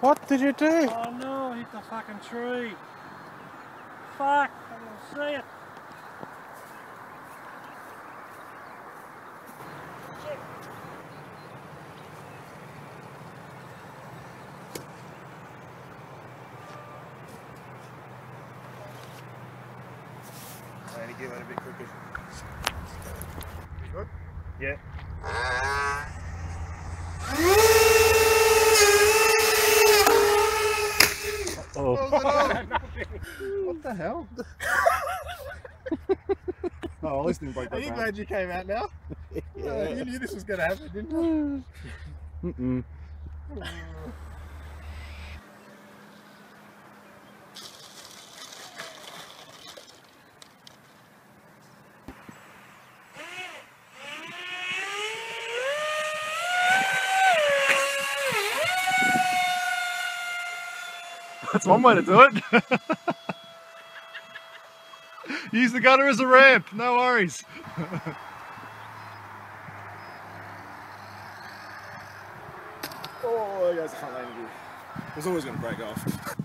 What did you do? Oh no, I hit the fucking tree. Fuck, I didn't see it. I need to get a bit quicker. Good? Yeah. What the hell? oh, I didn't break that. Are you glad you came out now? yeah. you knew this was going to happen, didn't you? Mm-mm. Oh. That's one way to do it. Use the gutter as a ramp, no worries. Oh, guys, I can't land. It was always going to break off.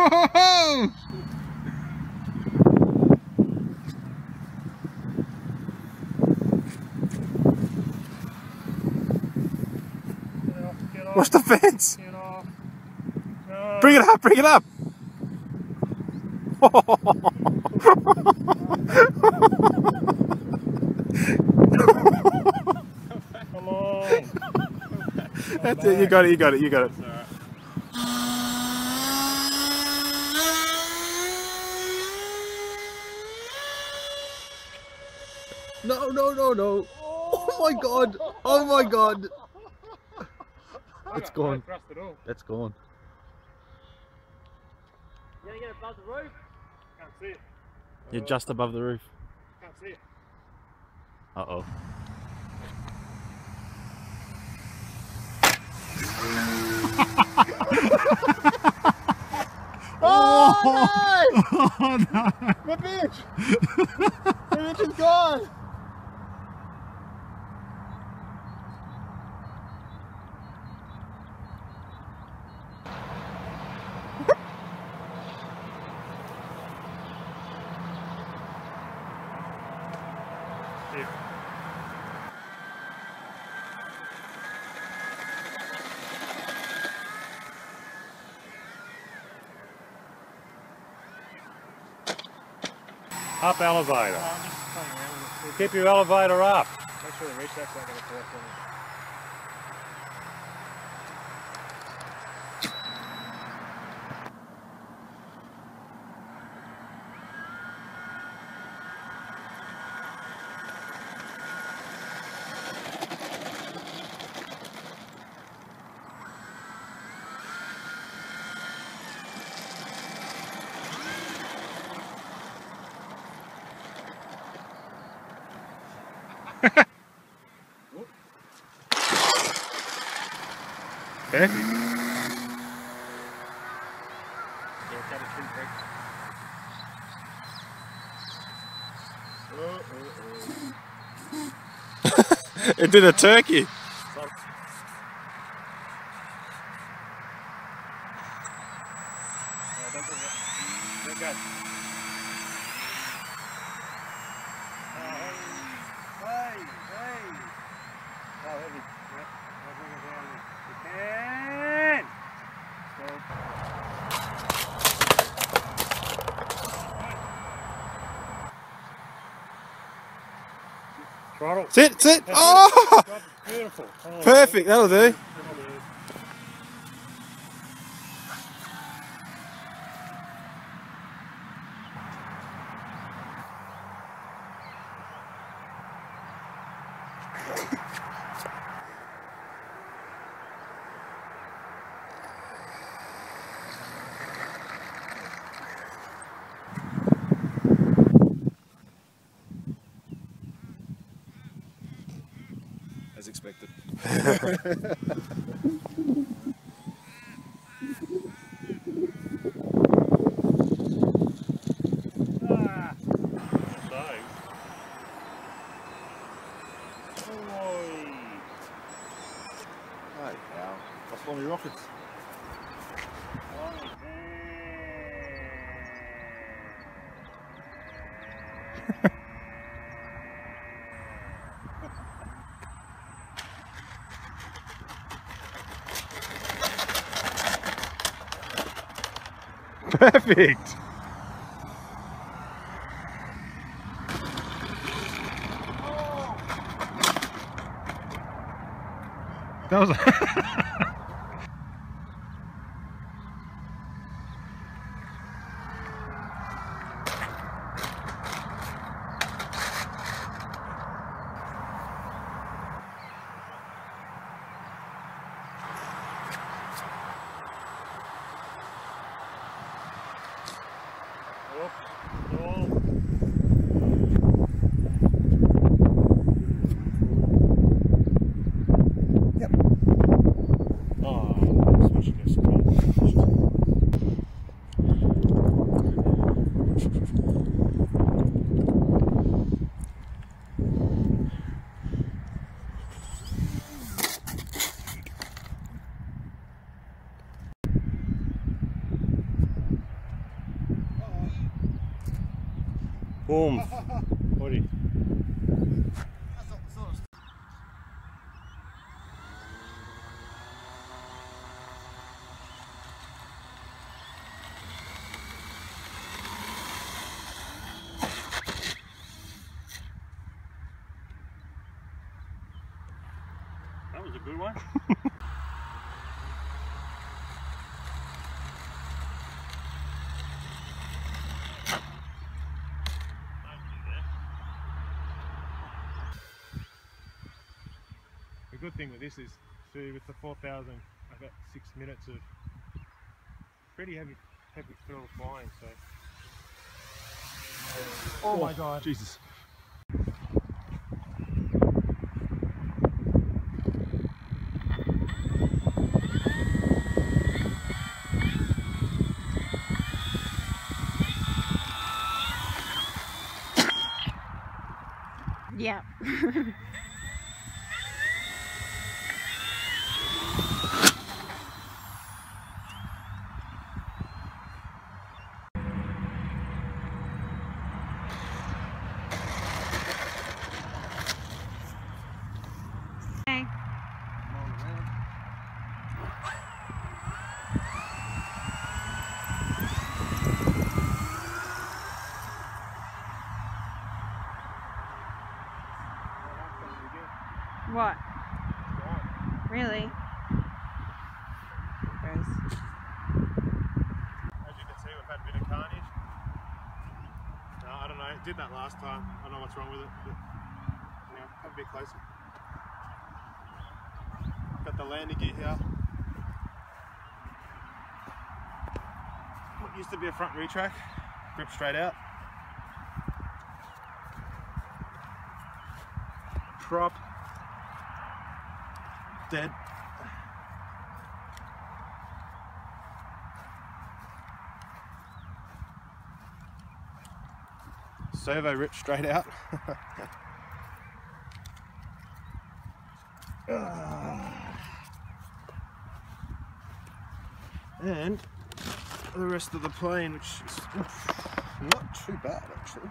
Get off, get off, Watch the fence. get off. No. Bring it up, bring it up. Come on. That's it, you got it, you got it, you got it. No, no, no, no. Oh my god. Oh my god. It's gone. It all. That's gone. You gonna get above the roof? Can't see it. You're just above the roof. Can't see it. Uh oh. Oh, Oh no! no! My bitch! My bitch is gone! Up elevator. I'm just playing around with Keep your elevator up. Make sure the reach that's not going to off on oh. It did a turkey. Uh, don't bring it. Let it go. Oh, hey, hey. Oh, heavy. Yep. I'll bring it down. You can. Stop. Sit, sit. That's Oh! Beautiful. Oh, Perfect, that'll do. Expected. That's one of your rockets. Perfect. That was. Up. All. Yep. Oh, switch this. Boom. Woody. That was a good one. The good thing with this is, see, with the 4000, I've got six minutes of pretty heavy, heavy throttle flying. So, oh my oh, god! Jesus. Yeah. Okay. What? Really? Gross. As you can see, we've had a bit of carnage. No, I don't know. It did that last time. I don't know what's wrong with it. But, you know, come a bit closer. Got the landing gear here. What used to be a front retract, grip straight out. Prop. Dead. Servo ripped straight out. and the rest of the plane, which is not too bad actually.